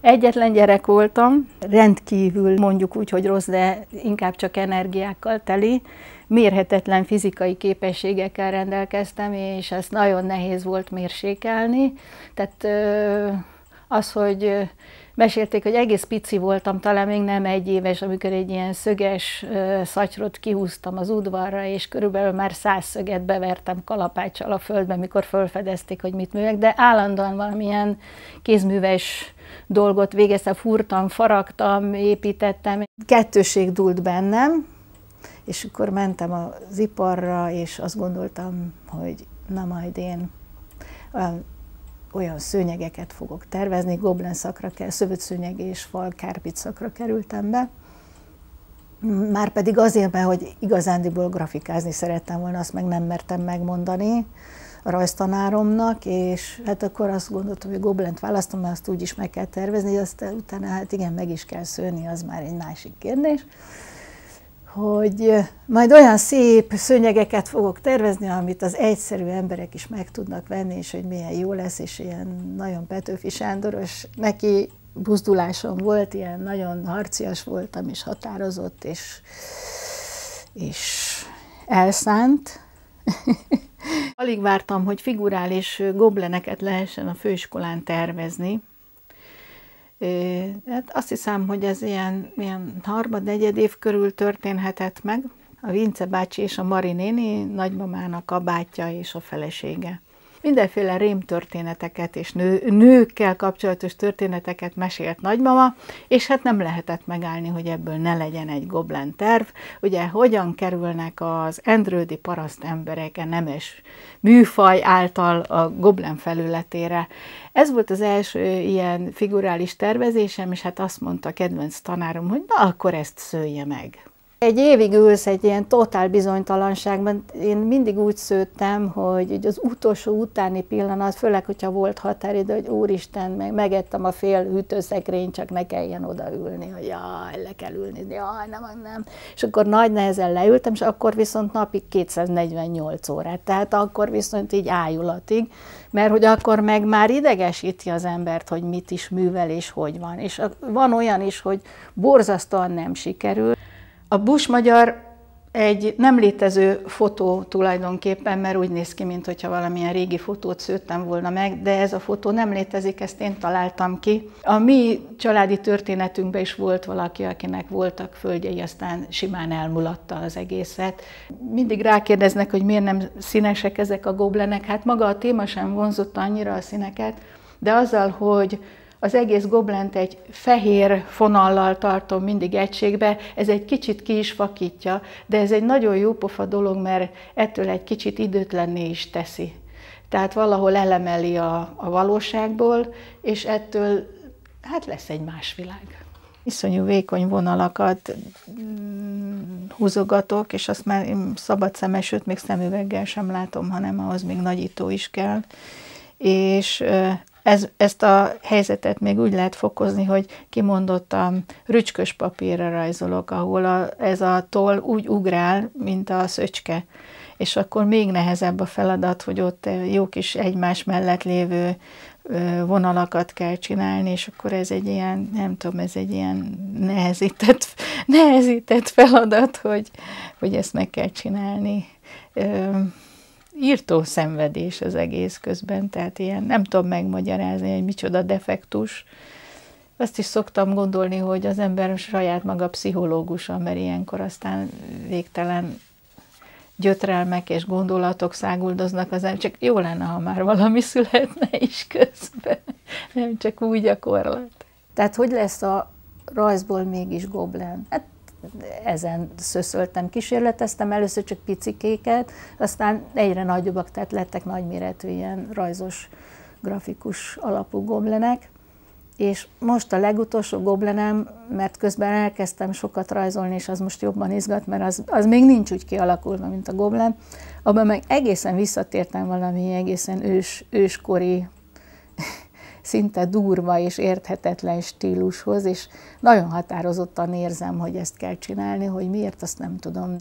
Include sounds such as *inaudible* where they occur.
Egyetlen gyerek voltam, rendkívül mondjuk úgy, hogy rossz, de inkább csak energiákkal teli. Mérhetetlen fizikai képességekkel rendelkeztem, és ezt nagyon nehéz volt mérsékelni. Tehát az, hogy mesélték, hogy egész pici voltam, talán még nem egy éves, amikor egy ilyen szöges szatyrot kihúztam az udvarra, és körülbelül már száz szöget bevertem kalapáccsal a földbe, mikor felfedezték, hogy mit művek, de állandóan valamilyen kézműves dolgot végeztem, furtam, faragtam, építettem. Kettőség dúlt bennem, és akkor mentem az iparra, és azt gondoltam, hogy na majd én olyan szőnyegeket fogok tervezni, goblen szakra kell, szövődszőnyeg és fal kárpit szakra kerültem be. Már pedig azért, mert hogy igazándiból grafikázni szerettem volna, azt meg nem mertem megmondani, a rajztanáromnak, és hát akkor azt gondoltam, hogy Goblent választom, mert azt úgy is meg kell tervezni, azt utána hát igen, meg is kell szőni, az már egy másik kérdés hogy majd olyan szép szőnyegeket fogok tervezni, amit az egyszerű emberek is meg tudnak venni, és hogy milyen jó lesz, és ilyen nagyon Petőfi Sándoros, neki buzdulásom volt, ilyen nagyon harcias voltam, és határozott, és, és elszánt. *laughs* Alig vártam, hogy figurális gobleneket lehessen a főiskolán tervezni. Hát azt hiszem, hogy ez ilyen, ilyen harmad, negyed év körül történhetett meg. A Vince bácsi és a Mari néni nagymamának a bátyja és a felesége mindenféle rémtörténeteket és nő, nőkkel kapcsolatos történeteket mesélt nagymama, és hát nem lehetett megállni, hogy ebből ne legyen egy goblen terv. Ugye hogyan kerülnek az endrődi paraszt emberek a nemes műfaj által a goblen felületére. Ez volt az első ilyen figurális tervezésem, és hát azt mondta a kedvenc tanárom, hogy na akkor ezt szője meg. Egy évig ülsz egy ilyen totál bizonytalanságban. Én mindig úgy szőttem, hogy az utolsó utáni pillanat, főleg, hogyha volt határidő, hogy úristen, meg megettem a fél hűtőszekrény, csak ne kelljen odaülni, hogy jaj, le kell ülni, jaj, nem, nem. És akkor nagy nehezen leültem, és akkor viszont napig 248 órát. Tehát akkor viszont így ájulatig, mert hogy akkor meg már idegesíti az embert, hogy mit is művel és hogy van. És van olyan is, hogy borzasztóan nem sikerül. A Bush magyar egy nem létező fotó tulajdonképpen, mert úgy néz ki, mintha valamilyen régi fotót szőttem volna meg, de ez a fotó nem létezik, ezt én találtam ki. A mi családi történetünkben is volt valaki, akinek voltak földjei, aztán simán elmulatta az egészet. Mindig rákérdeznek, hogy miért nem színesek ezek a goblenek. Hát maga a téma sem vonzott annyira a színeket, de azzal, hogy az egész goblent egy fehér fonallal tartom mindig egységbe, ez egy kicsit ki is vakítja, de ez egy nagyon jó pofa dolog, mert ettől egy kicsit időtlenné is teszi. Tehát valahol elemeli a, a valóságból, és ettől hát lesz egy más világ. Iszonyú vékony vonalakat mm, húzogatok, és azt már szabad szemes, sőt, még szemüveggel sem látom, hanem ahhoz még nagyító is kell. És ez, ezt a helyzetet még úgy lehet fokozni, hogy kimondottan rücskös papírra rajzolok, ahol a, ez a toll úgy ugrál, mint a szöcske. És akkor még nehezebb a feladat, hogy ott jó kis egymás mellett lévő vonalakat kell csinálni, és akkor ez egy ilyen, nem tudom, ez egy ilyen nehezített, nehezített feladat, hogy, hogy ezt meg kell csinálni írtó szenvedés az egész közben, tehát ilyen nem tudom megmagyarázni, hogy micsoda defektus. Azt is szoktam gondolni, hogy az ember saját maga pszichológusa, mert ilyenkor aztán végtelen gyötrelmek és gondolatok száguldoznak az csak jó lenne, ha már valami születne is közben, nem csak úgy gyakorlat. Tehát hogy lesz a rajzból mégis goblen? Hát ezen szöszöltem, kísérleteztem, először csak picikéket, aztán egyre nagyobbak, tehát lettek nagyméretű ilyen rajzos, grafikus alapú goblenek, és most a legutolsó goblenem, mert közben elkezdtem sokat rajzolni, és az most jobban izgat, mert az, az még nincs úgy kialakulva, mint a goblen, abban meg egészen visszatértem valami egészen ős, őskori szinte durva és érthetetlen stílushoz, és nagyon határozottan érzem, hogy ezt kell csinálni, hogy miért, azt nem tudom.